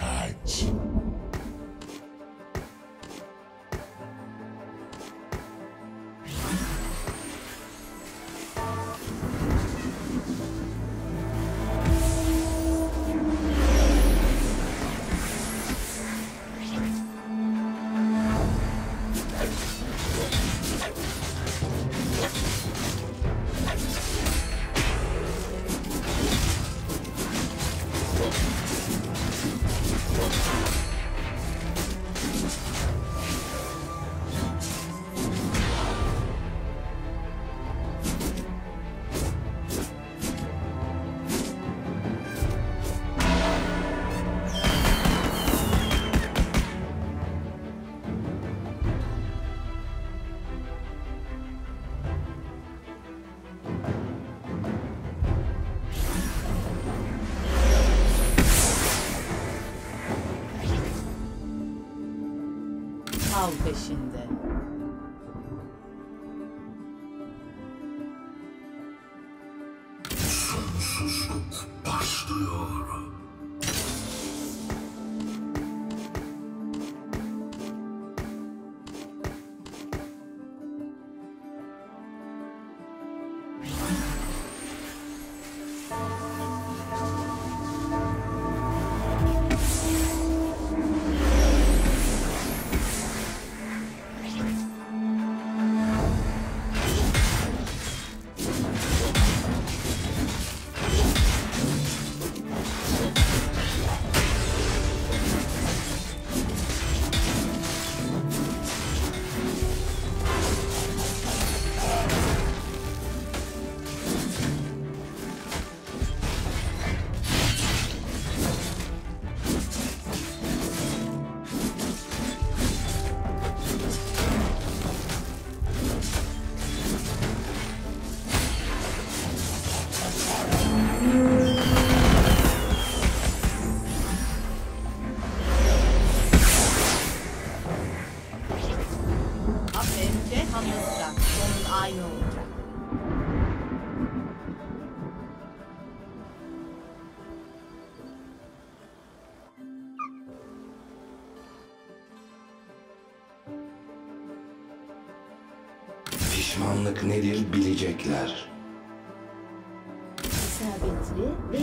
Av Sonsuzluk Pişmanlık nedir bilecekler. İsabetli ve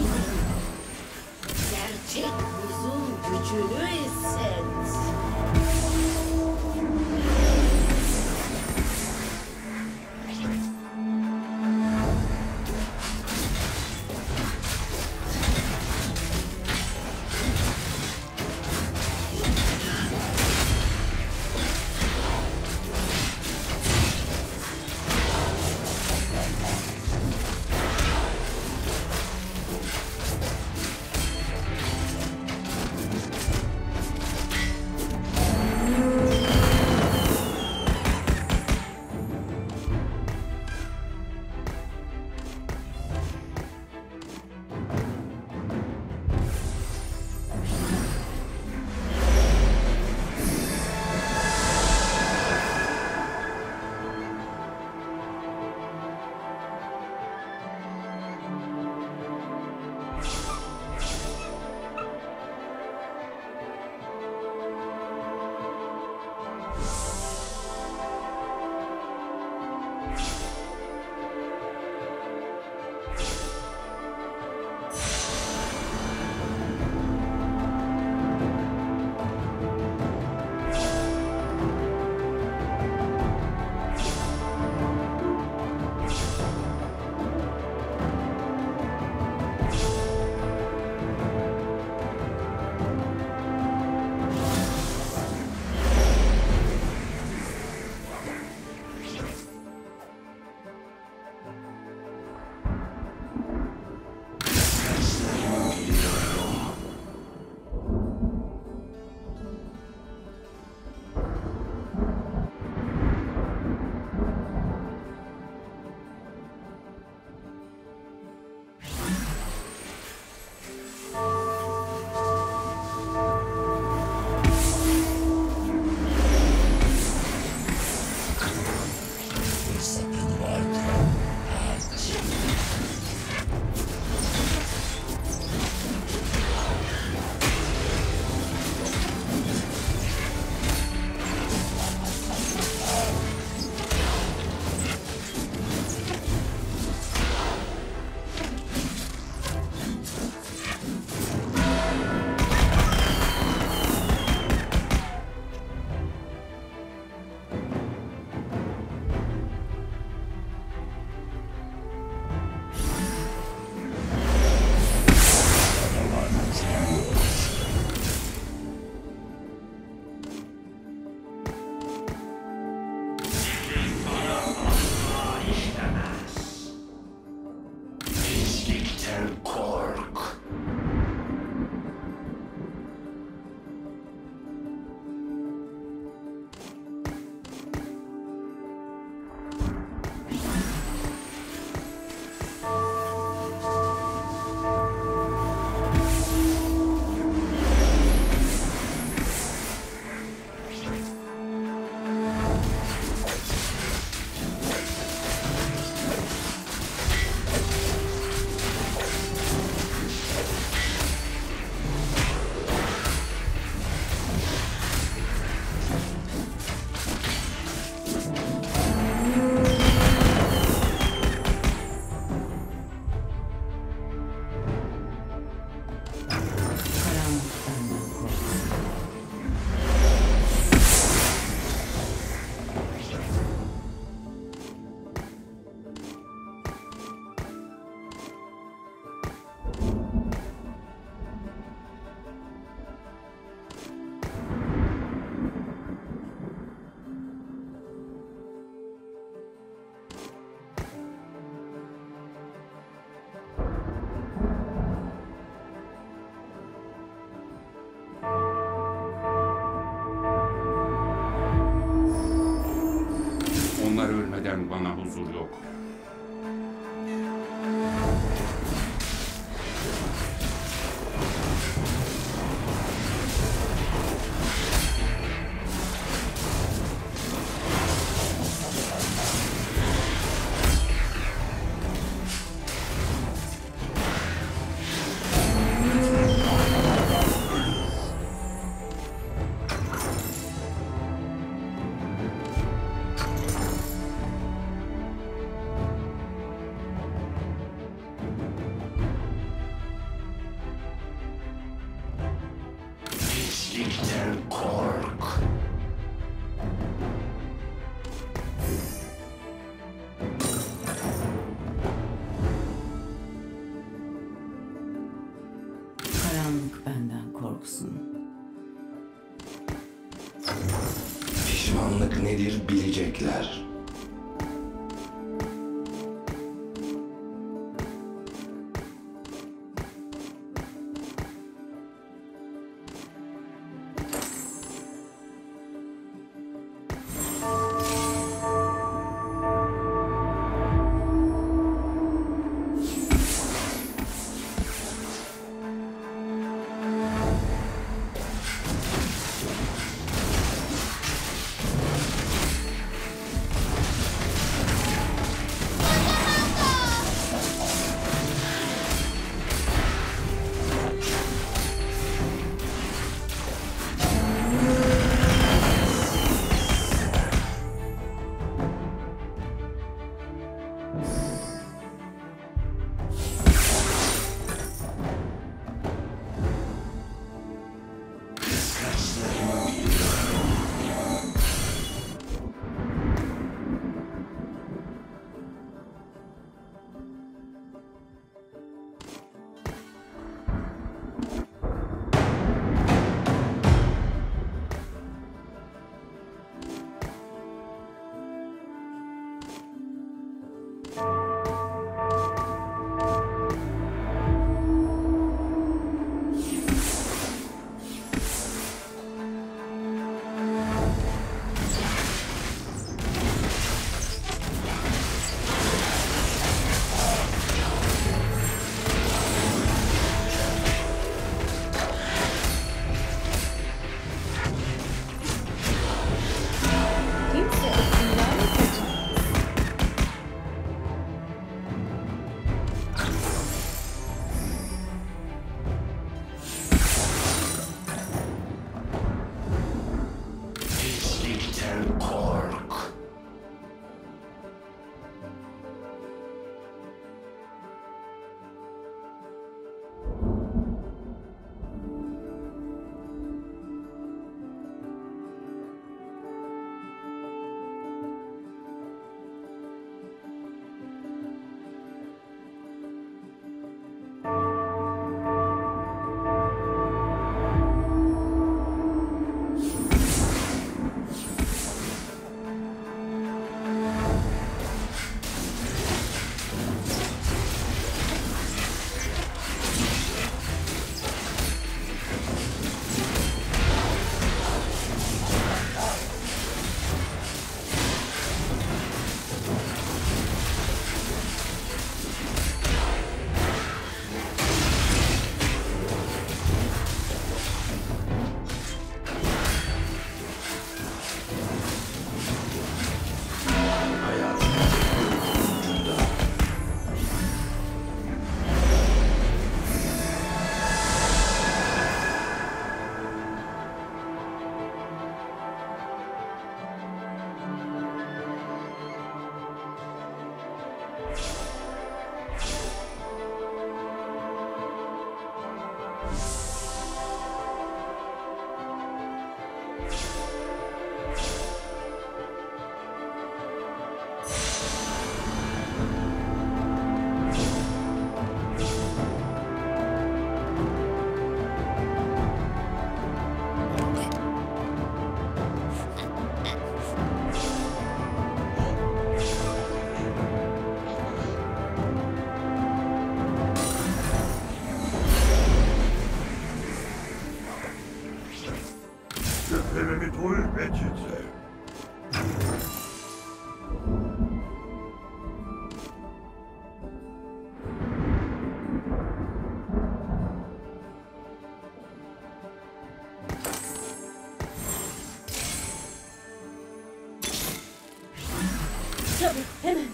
Tabii hemen.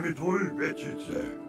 mit Hulbetsitze.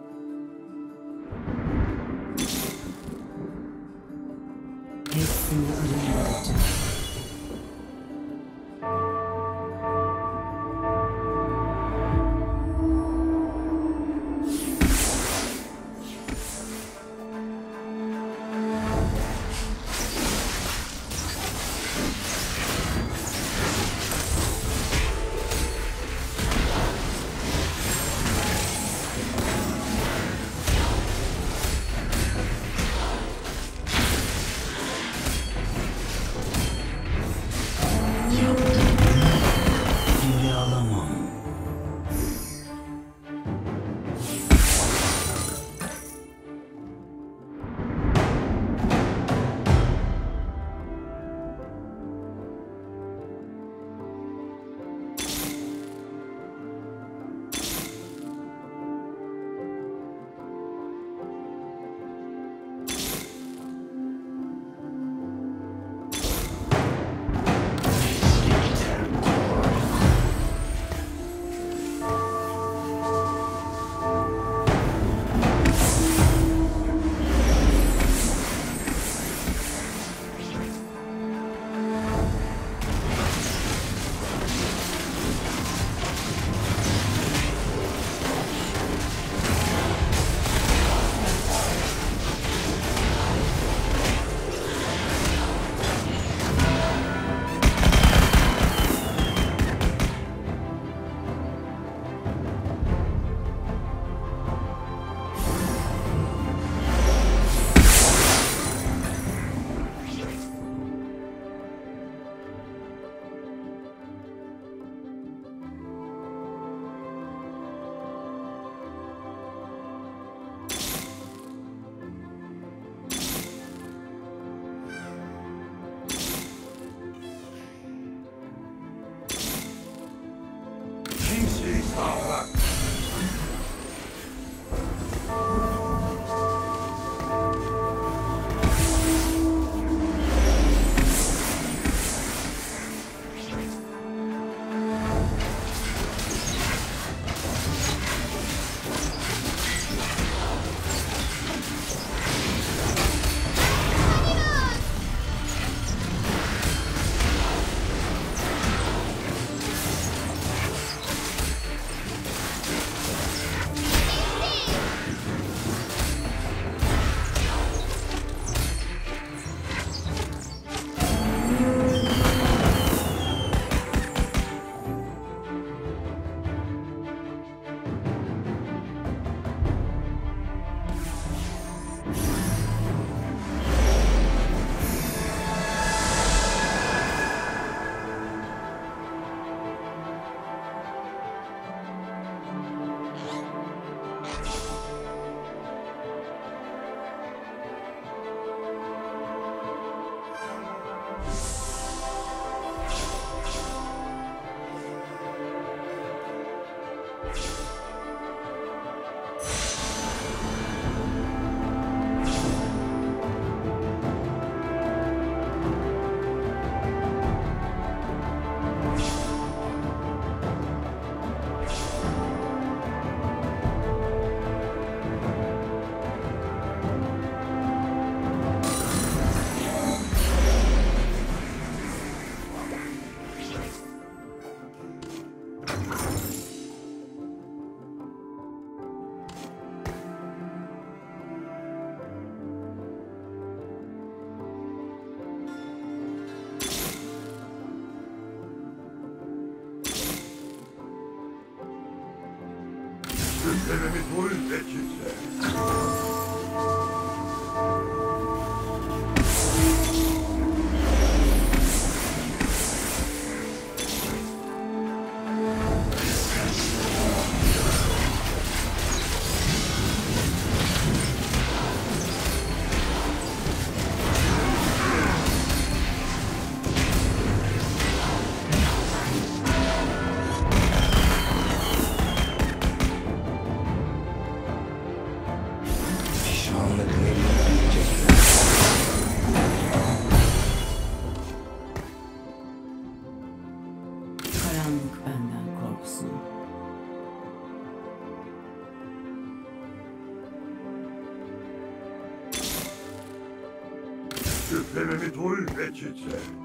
Duy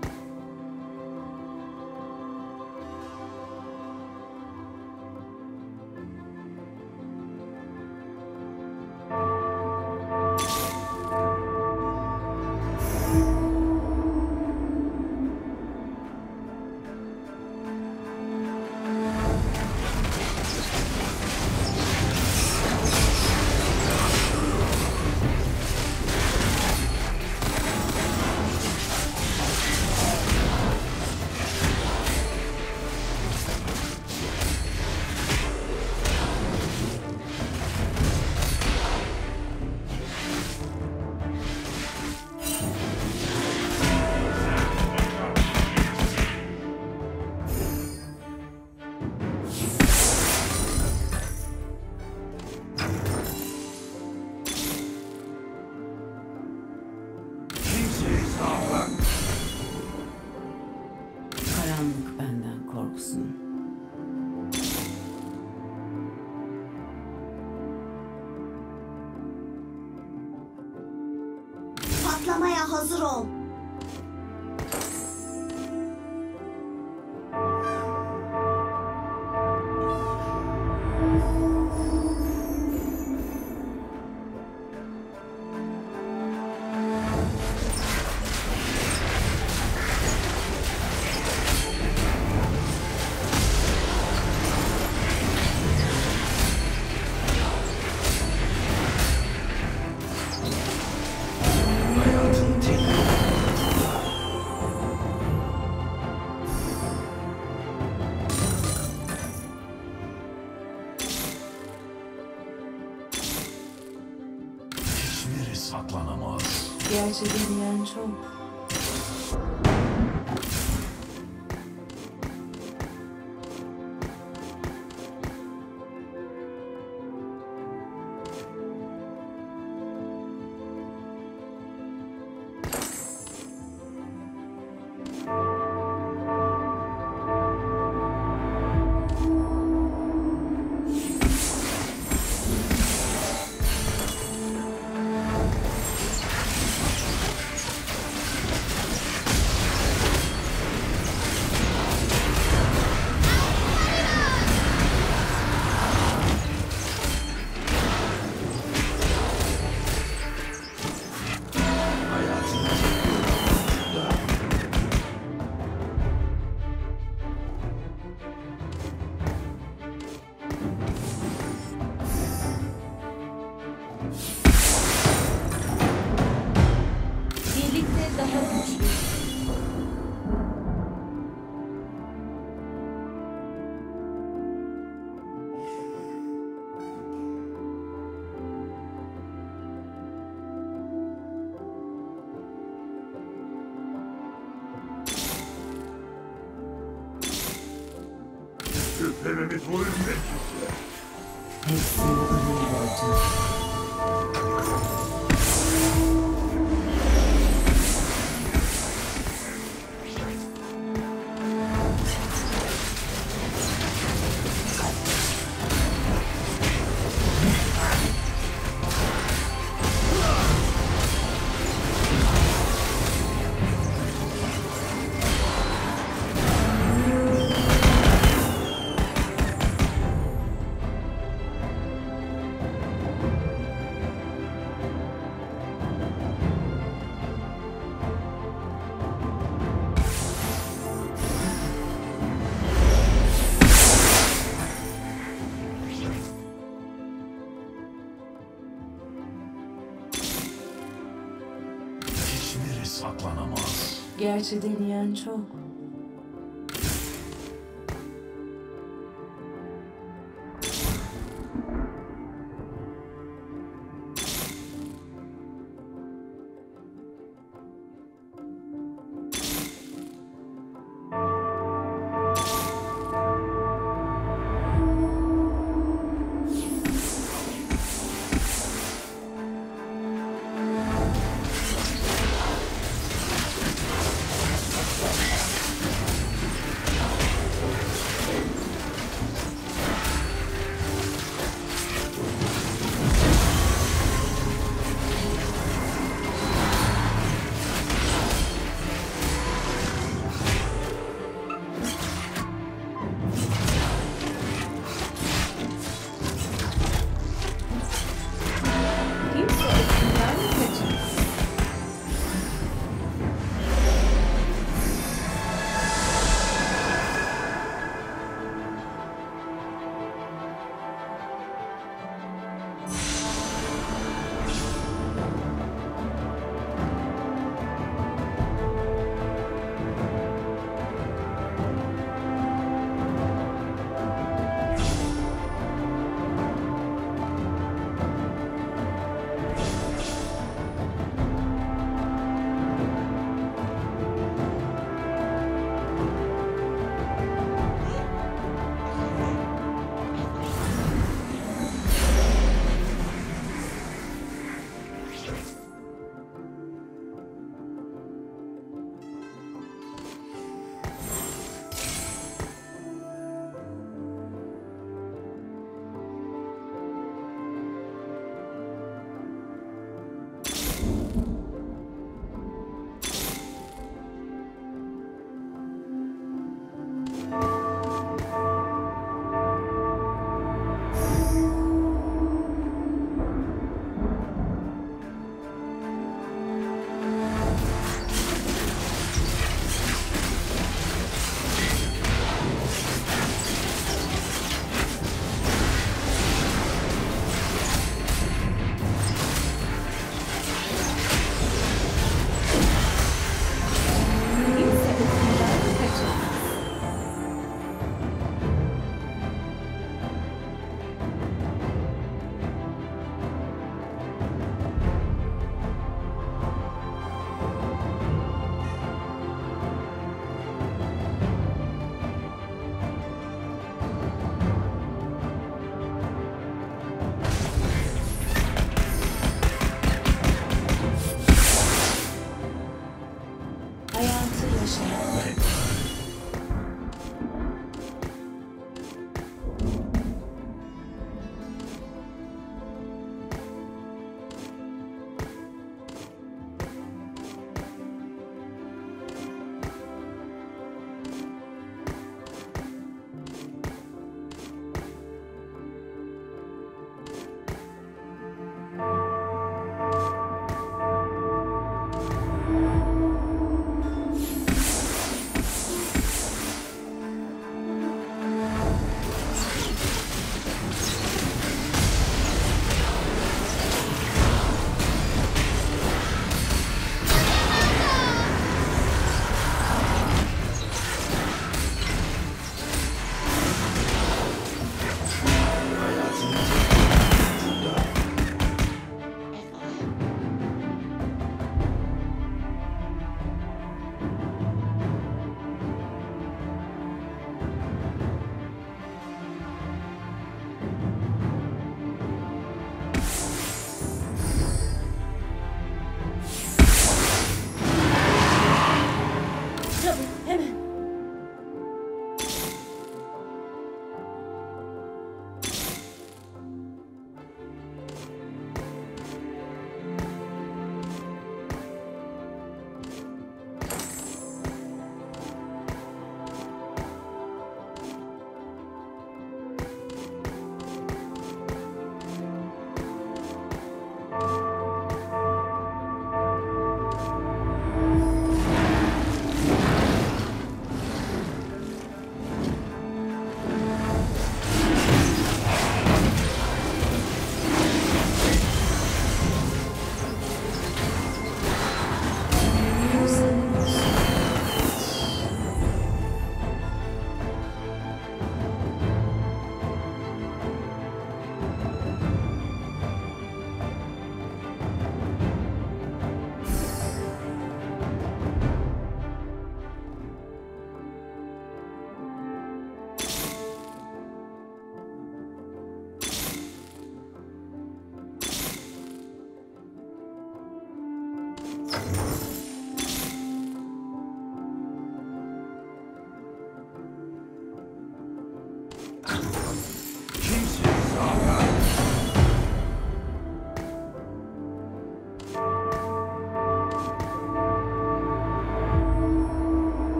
saklanamaz. Gerçi deneyen çok. Küflememi duy ve 我只对你爱足。